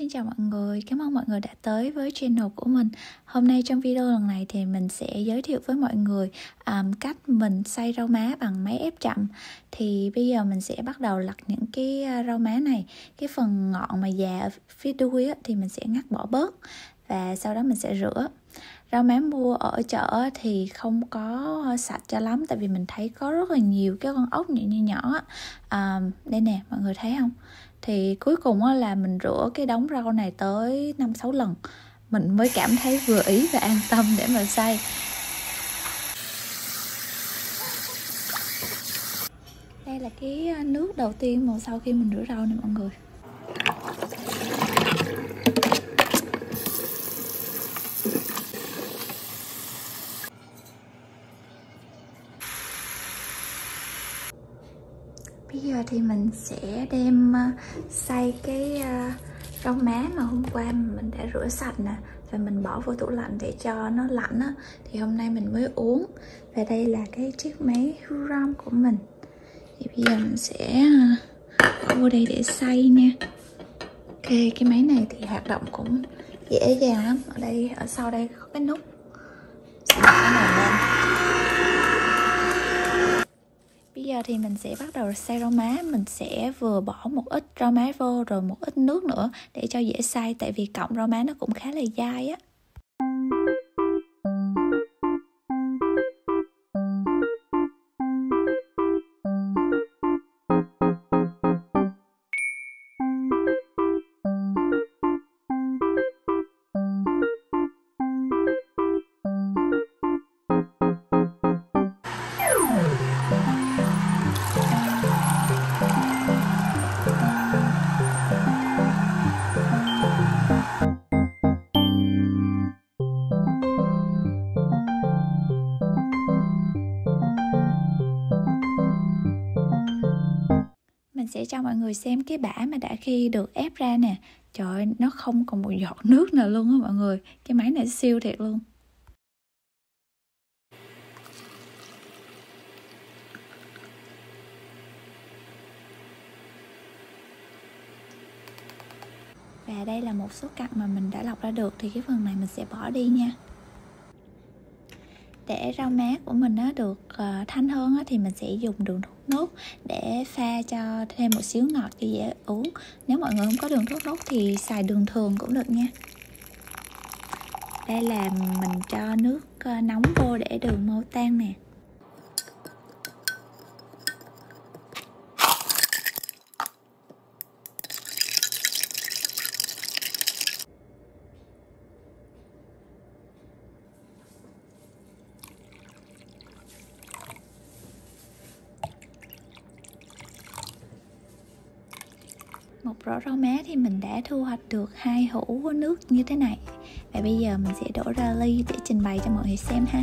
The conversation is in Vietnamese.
Xin chào mọi người, cảm ơn mọi người đã tới với channel của mình. Hôm nay trong video lần này thì mình sẽ giới thiệu với mọi người um, cách mình xay rau má bằng máy ép chậm. Thì bây giờ mình sẽ bắt đầu lặt những cái uh, rau má này. Cái phần ngọn mà già ở phía đuôi á, thì mình sẽ ngắt bỏ bớt. Và sau đó mình sẽ rửa. Rau má mua ở chợ thì không có sạch cho lắm tại vì mình thấy có rất là nhiều cái con ốc nhỏ nhỏ nhỏ. À, đây nè mọi người thấy không? Thì cuối cùng là mình rửa cái đống rau này tới năm sáu lần. Mình mới cảm thấy vừa ý và an tâm để mà xay. Đây là cái nước đầu tiên mà sau khi mình rửa rau nè mọi người. Bây giờ thì mình sẽ đem ờ, xay cái ờ, rau má mà hôm qua mình đã rửa sạch nè, và mình bỏ vô tủ lạnh để cho nó lạnh á. Thì hôm nay mình mới uống. Và đây là cái chiếc máy Huron của mình. Thì bây giờ mình sẽ ờ, bỏ vô đây để xay nha. Ok, cái máy này thì hoạt động cũng dễ dàng lắm. Ở đây, ở sau đây có cái nút. Giờ thì mình sẽ bắt đầu xay rau má. Mình sẽ vừa bỏ một ít rau má vô, rồi một ít nước nữa Để cho dễ xay. Tại vì cọng rau má nó cũng khá là dai á. Sẽ cho mọi người xem cái bã mà đã khi được ép ra nè. Trời ơi, nó không còn một giọt nước nào luôn á mọi người. Cái máy này siêu thiệt luôn. Và đây là một số cặn mà mình đã lọc ra được thì cái phần này mình sẽ bỏ đi nha để rau má của mình nó được uh, thanh hơn á, thì mình sẽ dùng đường thốt nốt để pha cho thêm một xíu ngọt cho dễ uống. Nếu mọi người không có đường thốt nốt thì xài đường thường cũng được nha. Đây là mình cho nước ờ, nóng vô để đường mau tan nè. Một rổ rau má thì mình đã thu hoạch được hai hũ nước như thế này. Và bây giờ mình sẽ đổ ra ly để trình bày cho mọi người xem ha.